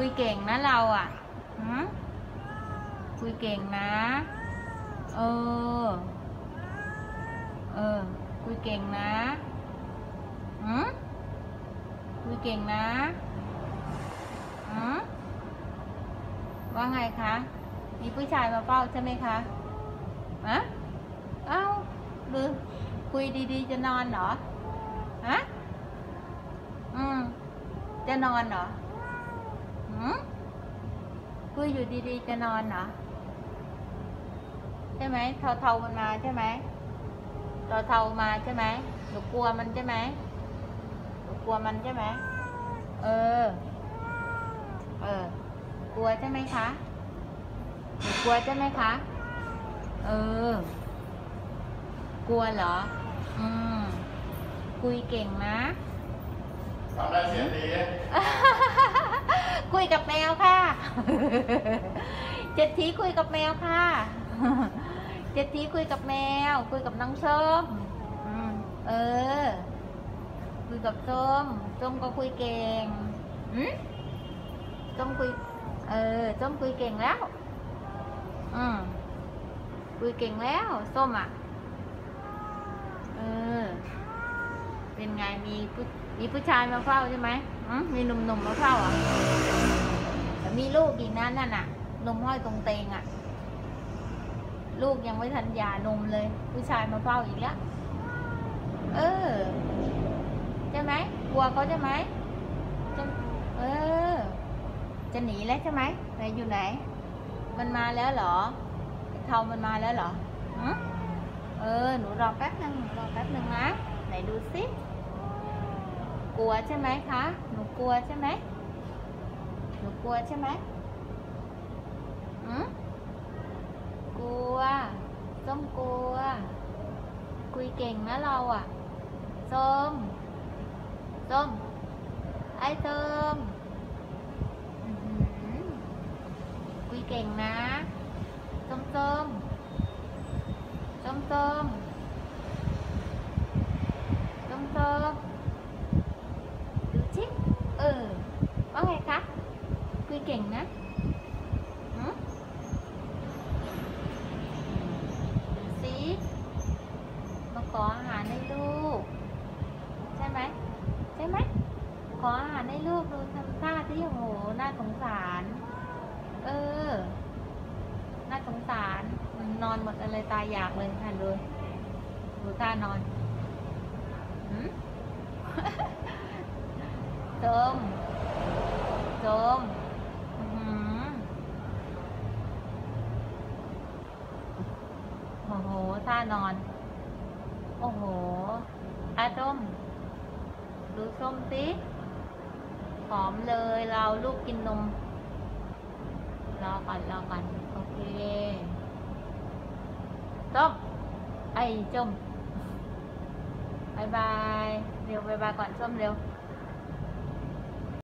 คุยเก่งนะเราอะหืมคุยเก่งนะ เออ เออ คุยเก่งนะหืมคุยเก่งนะหืมว่าไงคะ มีผู้ชายมาเฝ้าใช่ไหมคะอะเอ้าหรือคุยดีๆ จะนอนเหรอฮะอืมจะนอนเหรอ คุยอยู่ดีๆจะนอนเหรอ ใช่ไหมเทาเทาๆมันมาใช่ไหมเทาเทาๆมาใช่ไหมหนูกลัวมันใช่ไหมหนูกลัวมันใช่ไหมเออ เออ กลัวใช่ไหมคะหนูกลัวใช่ไหมคะ เออ กลัวเหรอ อืม คุยเก่งนะทำได้เสียงดี คุยกับแมวค่ะ เจ็ดทีคุยกับแมวค่ะ เจ็ดทีคุยกับแมว คุยกับน้องส้มเออ คุยกับส้มส้มก็คุยเก่งอืมส้มคุย เออส้มคุยเก่งแล้ว อืมคุยเก่งแล้วส้มอะ เออ เป็นไงมีผู้มีผู้ชายมาเฝ้าใช่ไหมอืมมีหนุ่มๆมาเฝ้าอะ มีลูกอีกนะนั่นน่ะ นมห้อยตรงเตงอะ ลูกยังไม่ทันยานมเลย ผู้ชายมาเฝ้าอีกแล้ว เออใช่ไหมกลัวเขาใช่ไหมจะเออ จะหนีแล้วใช่ไหมไหนอยู่ไหน มันมาแล้วเหรอเทามันมาแล้วเหรอเออ หนูรอแป๊บหนึ่งหนูรอแป๊บหนึ่งนะ ไหนดูสิ กลัวใช่ไหมคะ หนูกลัวใช่ไหม หนูกลัวใช่ไหมหืมกลัว ส้มกลัว คุยเก่งนะเราอะ ส้ม ส้ม ไอ้ส้มคุยเก่งนะ ส้มส้ม ส้มส้มส้มส้มดูชิเออ ว่าไงคะ คุย เก่งนะสิมาขออาหารให้ลูก ใช่ไหมใช่ไหมขออาหารให้ลูกดูทำท่าที่โอ้โหน่าสงสาร เออ น่าสงสารมันนอนหมดอะไรตายอยากเลยค่ะเลยดูท่านอนหืมโจมอื้อหือโอ้โหท่านอน โอ้โหอาส้ม ดูส้มสิหอมเลยเราลูกกินนม รอก่อนรอก่อนโอเคส้มไอ้จมบายบาย เร็วบายบายก่อนส้มเร็ว